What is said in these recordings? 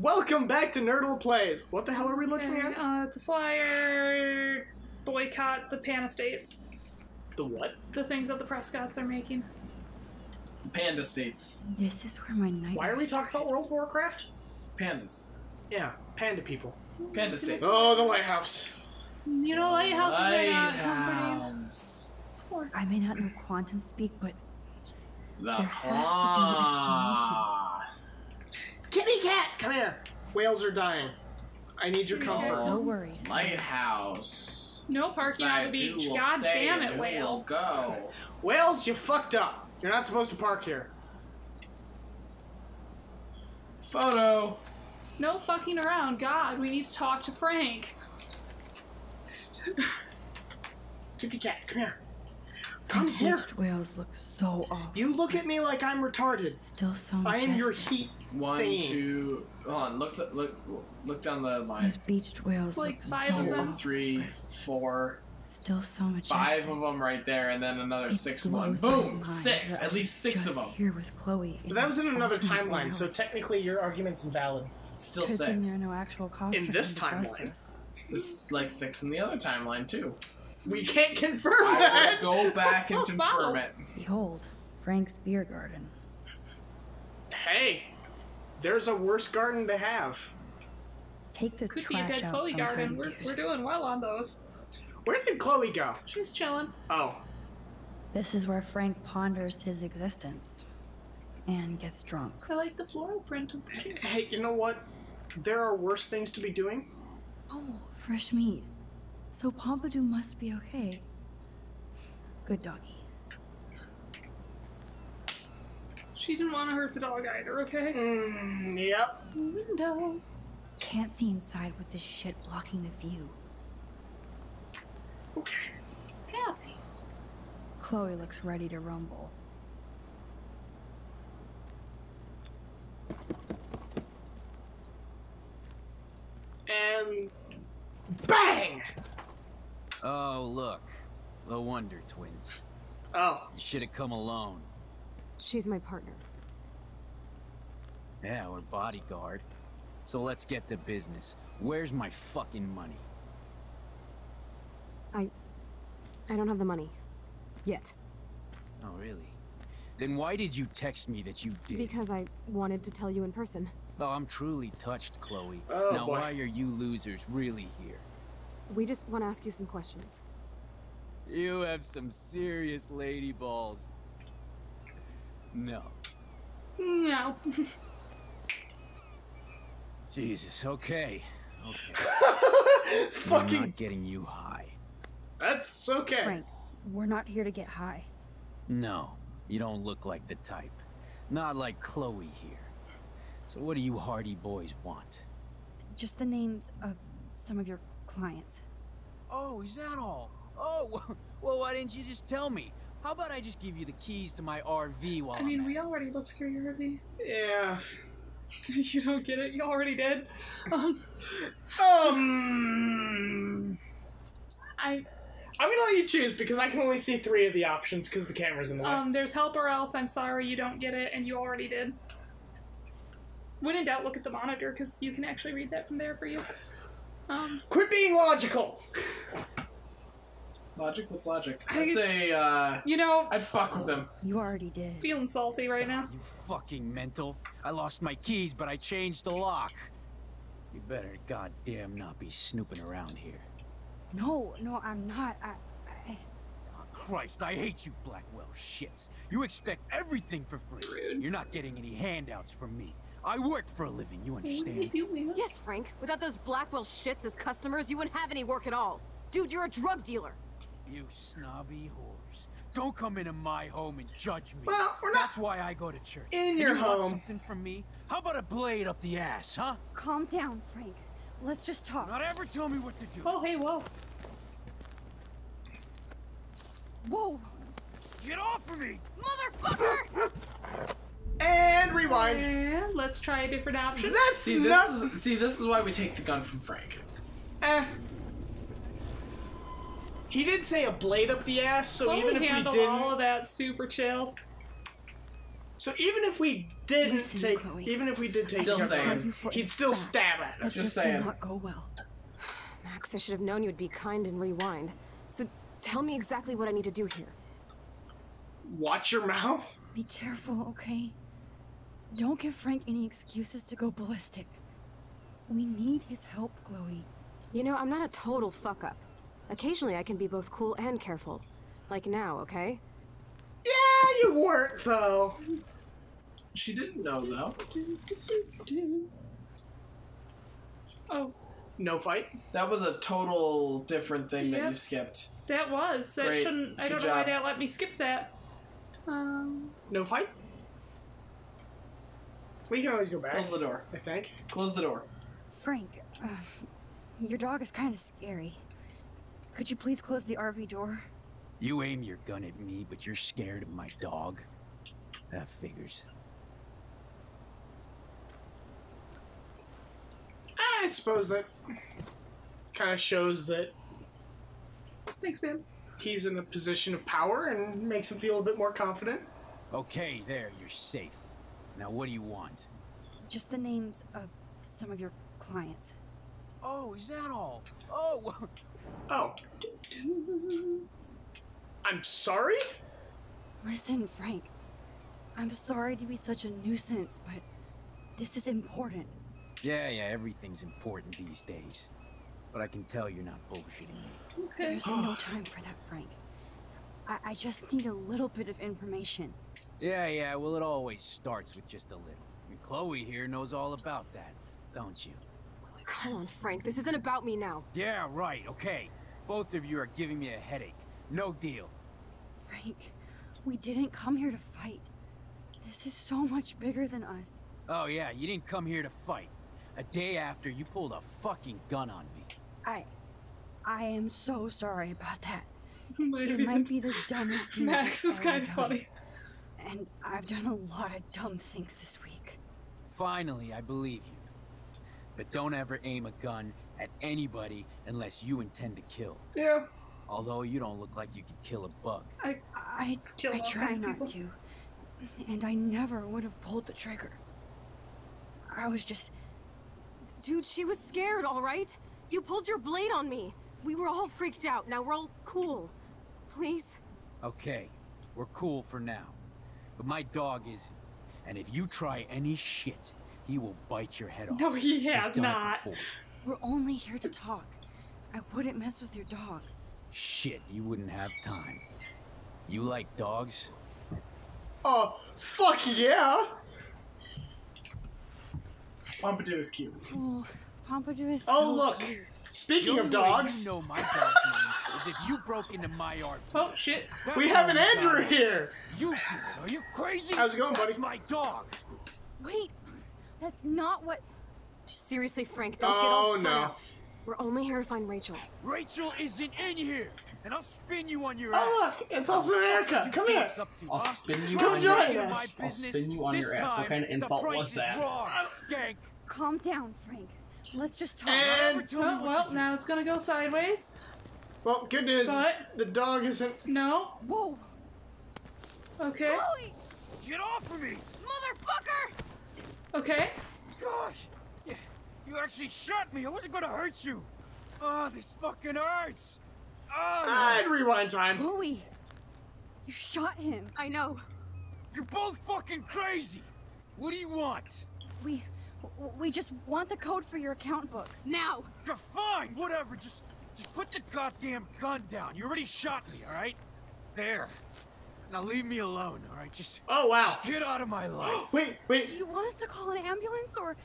Welcome back to Nerdolo Plays. What the hell are we looking And, at? uh, it's a flyer. Boycott the Pan Estates. The what? The things that the Prescotts are making. The panda states. This is where my nightmares Why are we talking about World of Warcraft? Pandas. Yeah, panda people. Panda states. Oh, the lighthouse. You know, Lighthouse is not comforting. Lighthouse. I may not know quantum speak, but The There has to be an claw. Kitty cat, come here. Whales are dying. I need your comfort. no worries. Lighthouse. No parking on the beach. God stay damn it, whale. will go. Whales, you fucked up. You're not supposed to park here. Photo. No fucking around. God, we need to talk to Frank. Kitty cat, come here. These Come here. bleached whales look so awful. You look at me like I'm retarded. Still so I am your heat. One, Thingy. two. Hold on. Look. Look. Look down the line. These bleached whales It's like look five so of Two, them. three, four, Still so majestic. five of them right there, and then another It six one. Boom. Six. At least six just of them. Here with Chloe. But that was in another alternate timeline, so technically your argument's invalid. Still Good thing six. there are no actual cops In this timeline. us. There's like six in the other timeline too. We can't confirm I that. will go back and Oh, confirm it. Behold, Frank's beer garden. Hey, there's a worse garden to have. Take the Could be a trash dead Chloe garden. We're, we're doing well on those. Where did Chloe go? She's chilling. Oh, This is where Frank ponders his existence and gets drunk. I like the floral print of the chair. hey, you know what? There are worse things to be doing. Oh, fresh meat. So Pompadour must be okay. Good doggy. She didn't want to hurt the dog either, okay? Mm, yep. Window. Can't see inside with this shit blocking the view. Okay. Happy. Chloe looks ready to rumble. And bang! Oh, look. The Wonder Twins. Oh, You should have come alone. She's my partner. Yeah, we're bodyguard. So let's get to business. Where's my fucking money? I... I don't have the money. Yet. Oh, really? Then why did you text me that you did? Because I wanted to tell you in person. Oh, I'm truly touched, Chloe. Oh, now, boy. why are you losers really here? We just want to ask you some questions. You have some serious lady balls. No. No. Jesus, okay. Okay. I'm fucking. not getting you high. That's okay. Frank, we're not here to get high. No, you don't look like the type. Not like Chloe here. So what do you hardy boys want? Just the names of some of your clients. Oh, is that all? Oh, well, why didn't you just tell me? How about I just give you the keys to my RV while I I'm mean, at we it? already looked through your RV. Yeah. you don't get it. You already did. Um, Um. I I'm gonna let you choose because I can only see three of the options because the camera's in the way. um, there's help or else. I'm sorry, you don't get it, and you already did. When in doubt, look at the monitor because you can actually read that from there for you. Um, Quit being logical. Logic? What's logic? I- I'd say, uh, you know, I'd fuck with him. You already did. feeling salty right now. You fucking mental. I lost my keys, but I changed the lock. You better goddamn not be snooping around here. No, no, I'm not. I, I... Oh, Christ, I hate you Blackwell shits. You expect everything for free. Rude. You're not getting any handouts from me. I work for a living, you What you understand? doing? Yes, Frank. Without those Blackwell shits as customers, you wouldn't have any work at all. Dude, you're a drug dealer. You snobby whores. Don't come into my home and judge me. Well, we're not That's why I go to church. in And your you want home. something from me? How about a blade up the ass, huh? Calm down, Frank. Let's just talk. Not ever tell me what to do. Oh, hey, whoa. Whoa! Get off of me! Motherfucker! And rewind. And let's try a different option. That's See, this not. is see, this is why we take the gun from Frank. Eh. He did say a blade up the ass, so Chloe even if we didn't, all of that super chill. So even if we didn't Listen, take, Chloe. even if we did take Still saying. down, Tell you for he'd still fact. stab at us. This Just just will saying. not go well. Max, I should have known you would be kind and rewind. So tell me exactly what I need to do here. Watch your mouth. Be careful, okay? Don't give Frank any excuses to go ballistic. We need his help, Chloe. You know, I'm not a total fuck up. Occasionally I can be both cool and careful. Like now, okay? Yeah, you weren't though. She didn't know though. Oh, No fight. That was a total different thing that you skipped. that was. That Great. shouldn't. I Good don't know why job. Dad let me skip that. Um. No fight. We can always go back. Close the door. I think. Close the door. Frank, uh, your dog is kind of scary. Could you please close the RV door? You aim your gun at me, but you're scared of my dog. That figures. I suppose that kind of shows that Thanks, man. he's in a position of power and makes him feel a bit more confident. Okay, there, you're safe. Now, what do you want? Just the names of some of your clients. Oh, is that all? Oh, Oh. I'm sorry? Listen, Frank. I'm sorry to be such a nuisance, but this is important. yeah, yeah, everything's important these days. But I can tell you're not bullshitting me. Okay. There's no time for that, Frank. I, I just need a little bit of information. Yeah, yeah, well, it always starts with just a little. And Chloe here knows all about that, don't you? Come on, Frank. This isn't about me now. Yeah, right, okay. Both of you are giving me a headache. No deal. Frank, we didn't come here to fight. This is so much bigger than us. Oh, yeah, you didn't come here to fight. A day after, you pulled a fucking gun on me. I. I am so sorry about that. Maybe It might be the dumbest thing. Max is kind of done. funny. And I've done a lot of dumb things this week. Finally, I believe you. But don't ever aim a gun at anybody unless you intend to kill. Yeah. Although you don't look like you could kill a bug. I I, Kill I try not people. to. And I never would have pulled the trigger. I was just. Dude, she was scared, all right? You pulled your blade on me. We were all freaked out. Now we're all cool. Please? Okay, we're cool for now. But my dog isn't. And if you try any shit, he will bite your head off. no, he has not. We're only here to talk. I wouldn't mess with your dog. Shit, you wouldn't have time. You like dogs? Oh, fuck yeah! Pompadour is cute. Oh, Pompadour is Oh, so look. cute. Speaking The of dogs, You know my dog's name is if you broke into my art. Oh shit. we have an Andrew here! You did it. Are you crazy? How's it going, buddy? That's my dog. Wait, that's not what. Seriously, Frank, don't get all Oh, spun no. out. We're only here to find Rachel. Rachel isn't in here, and I'll spin you on your Oh, ass. look, it's also Erica. Come here. To, I'll huh? spin you Come on join your us. My I'll spin you on This your ass. What kind of insult was that? wrong, skank. Calm down, Frank. Let's just talk. And, Oh, well, now it's gonna go sideways. Well, good news. But The dog isn't. no. Whoa! Okay. Chloe! Get off of me! Motherfucker! Okay. Gosh! You, you actually shot me! I wasn't gonna hurt you! Oh, this fucking hurts! Ah, ah, oh, I'd rewind time. Chloe! You shot him. I know. You're both fucking crazy! What do you want? We. We just want the code for your account book. Now! You're fine, whatever, just just put the goddamn gun down. You already shot me, alright? There. Now leave me alone, alright? Just Oh, wow. get out of my life. Wait, wait. Do you want us to call an ambulance or.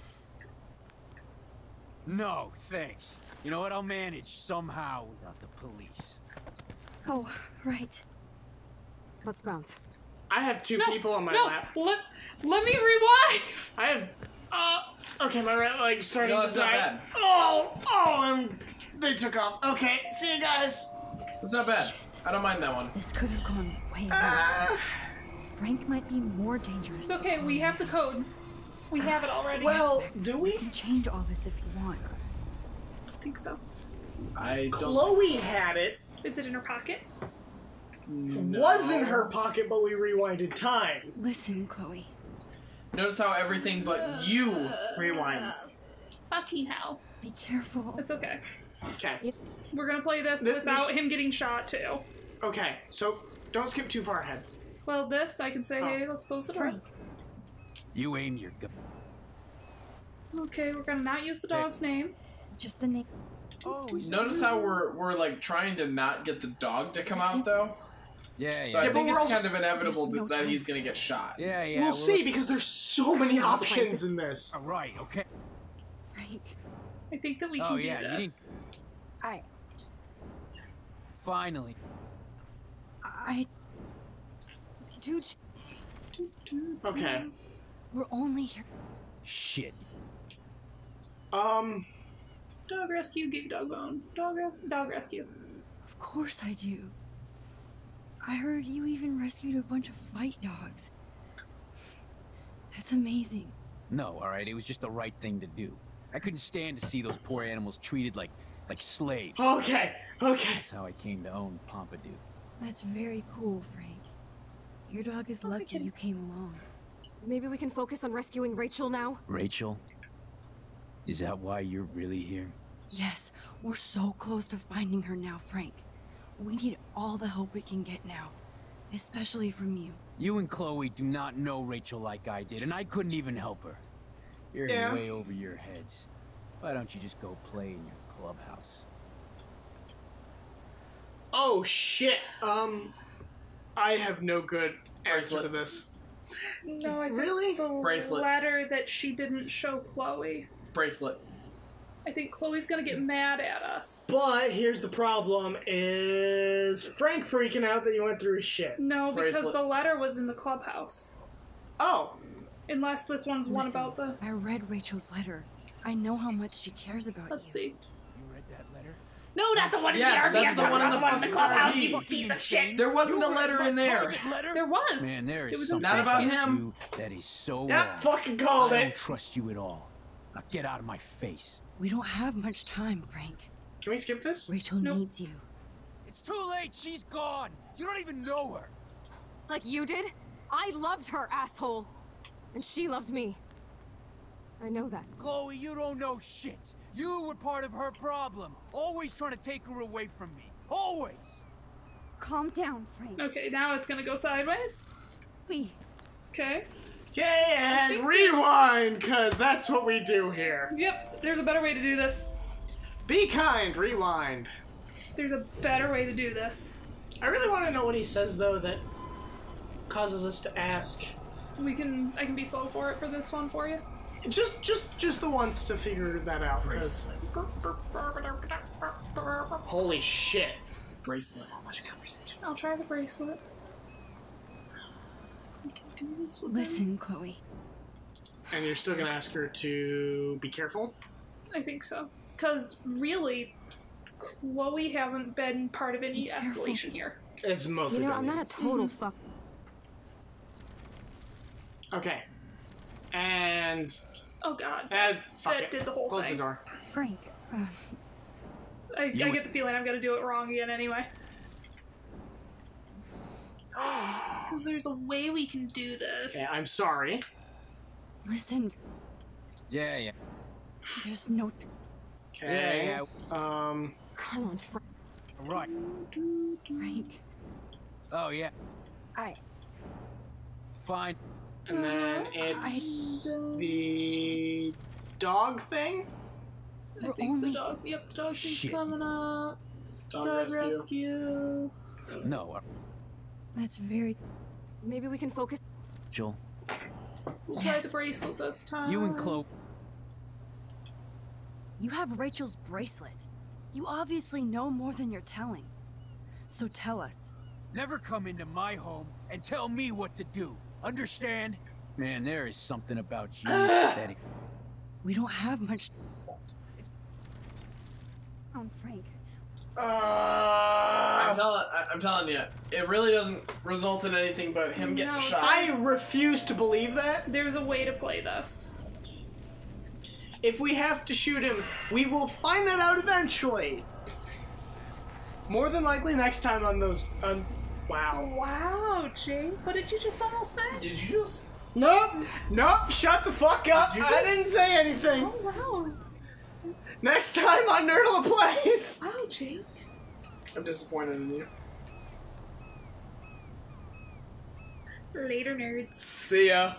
No, thanks. You know what? I'll manage somehow without the police. Oh, right. Let's bounce. I have two No. people on my no. lap. Let Let me rewind. I have. Uh. Okay, my right leg's starting No, to die. bad. Oh, oh, and they took off. Okay, see you guys. It's not bad. I don't mind that one. This could have gone way worse. Uh, Frank might be more dangerous. It's okay. We have the code. We have it already. well, do We we? can change all this if you want. I think so. I don't. Chloe had it. Is it in her pocket? No. was in her pocket, but we rewinded time. Listen, Chloe. Notice how everything but you rewinds. Fucking hell. Be careful. It's okay. Okay. We're gonna play this Th- without this- him getting shot too. Okay, so don't skip too far ahead. Well, this I can say, Oh. hey, let's close the door. Frank. You aim your gun. Okay, we're gonna not use the dog's name. Just the name. Oh, he's Notice how we're we're like trying to not get the dog to come out though. Yeah, yeah. So I Yeah, but think we're it's also- kind of inevitable There's no that, that he's gonna get shot. Yeah, yeah. we'll well, see look- because there's so many options in this. All right, okay. Frank. I think that we oh, can Oh, do yeah, you this. I. Finally. I. Dude, sh- Okay. We're only here. Shit. Um. Dog rescue, gig dog bone. Dog rescue, dog rescue. Of course I do. I heard you even rescued a bunch of fight dogs. That's amazing. No, all right. It was just the right thing to do. I couldn't stand to see those poor animals treated like like slaves. Okay. Okay. That's how I came to own Pompadour. That's very cool, Frank. Your dog is lucky you came along. maybe we can focus on rescuing Rachel now? Rachel, is that why you're really here? Yes, we're so close to finding her now, Frank. We need all the help we can get now. Especially from you. You and Chloe do not know Rachel like I did, and I couldn't even help her. You're Yeah. way over your heads. Why don't you just go play in your clubhouse? Oh shit. Um. I have no good answer to this. No, I think Really? the Bracelet. letter that she didn't show Chloe. Bracelet. I think Chloe's gonna get mad at us. But here's the problem: is Frank freaking out that you went through his shit? No, because Bracelet. the letter was in the clubhouse. Oh. Unless this one's one about the. I read Rachel's letter. I know how much she cares about you. Let's see. You read that letter? No, not the one Yes, in the RV. that's I'm the one in the the one in the fucking clubhouse. You piece of shit. There wasn't a You read letter in there. letter? There was. Man, there is It is was something Not about about him. you that is so Yep. wrong. Fucking called I don't it. trust you at all. Now get out of my face. We don't have much time, Frank. Can we skip this? Rachel Nope. needs you. It's too late. She's gone. You don't even know her. Like you did? I loved her, asshole. And she loved me. I know that. Chloe, you don't know shit. You were part of her problem. Always trying to take her away from me. Always. Calm down, Frank. Okay, now it's gonna go sideways. We. Okay. Okay, and rewind, cause that's what we do here. Yep, there's a better way to do this. Be kind, rewind. There's a better way to do this. I really want to know what he says though that causes us to ask. We can. I can be slow for it for this one for you. Just, just, just the ones to figure that out. 'cause- holy shit! Bracelet. So much conversation. I'll try the bracelet. We can do this with Listen, Chloe. And you're still gonna ask her to be careful. I think so. Because really, Chloe hasn't been part of any Be careful. escalation here. It's mostly. You know, I'm not a yet. total mhm. fuck. Okay. And Oh god. and fuck That it. did the whole Close thing. the door. Frank. Uh, I, I get the feeling I'm gonna do it wrong again anyway. Because there's a way we can do this. Okay, I'm sorry. listen, Yeah, yeah. there's no. Okay. Yeah, Um. Come on, Frank. Right. Frank. Oh, yeah. I. Fine. And then it's the dog thing. I We're think only- the dog. Yep, the dog thing's Shit. coming up. Dog, Dog rescue. rescue. No, uh, That's very. Maybe we can focus. Rachel. We'll try the Yes. bracelet this time. You and Chloe. You have Rachel's bracelet. You obviously know more than you're telling. So tell us. Never come into my home and tell me what to do. Understand? Man, there is something about you that. it- We don't have much. On Frank. I'm Uh, telling, I- I'm telling you, it really doesn't result in anything but him getting shot. I refuse to believe that. There's a way to play this. If we have to shoot him, we will find that out eventually. More than likely next time on those on Wow. Wow, Jake. What did you just almost say? Did you just? Nope. Nope. Shut the fuck up. Did you I didn't say anything. Oh, wow. Next time on Nerdolo Plays. Wow, Jake. I'm disappointed in you. Later, nerds. See ya.